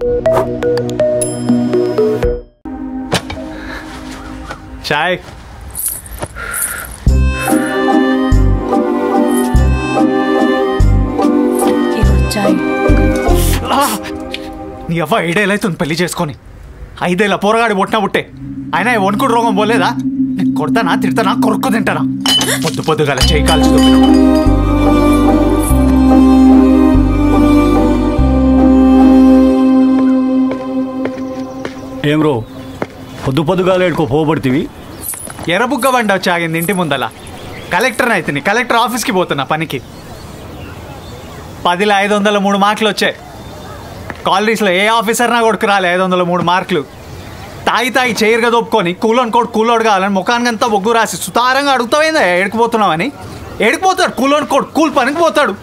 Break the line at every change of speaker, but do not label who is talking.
చాయ్. నీ అవ్వ ఏడేళ్ళైతుంది పెళ్ళి చేసుకొని. ఐదేళ్ళ పోరగాడి పుట్టిన పుట్టే. అయినా ఈ వణుకుడు రోగం పోలేదా? నేను కొడతానా తిడతానా కొరుక్కు తింటానా? పొద్దు పొద్దుగాల చేయి కాల్చి
ఏం రో? పొద్దు పొద్దుగా లేడుకో పోబడితివి?
ఎర్రబుగ్గ బండి వచ్చి ఆగింది ఇంటి ముందల. కలెక్టర్ అయితే కలెక్టర్ ఆఫీస్కి పోతున్నా పనికి. పదిలో ఐదు వందల మూడు మార్కులు వచ్చాయి. కాలనీస్లో ఏ ఆఫీసర్ నా కొడుకు రాలే ఐదు వందల మూడు మార్కులు. తాగి తాగి చైర్గా దొప్పుకొని కూలోని కోడు కూలోడు కావాలని ముఖానికంతా బొగ్గు రాసి సుతారంగా అడుగుతావేందా? ఎడుకుపోతున్నావని ఎడుకుపోతాడు కూలోని కోడు కూల్ పనికి పోతాడు.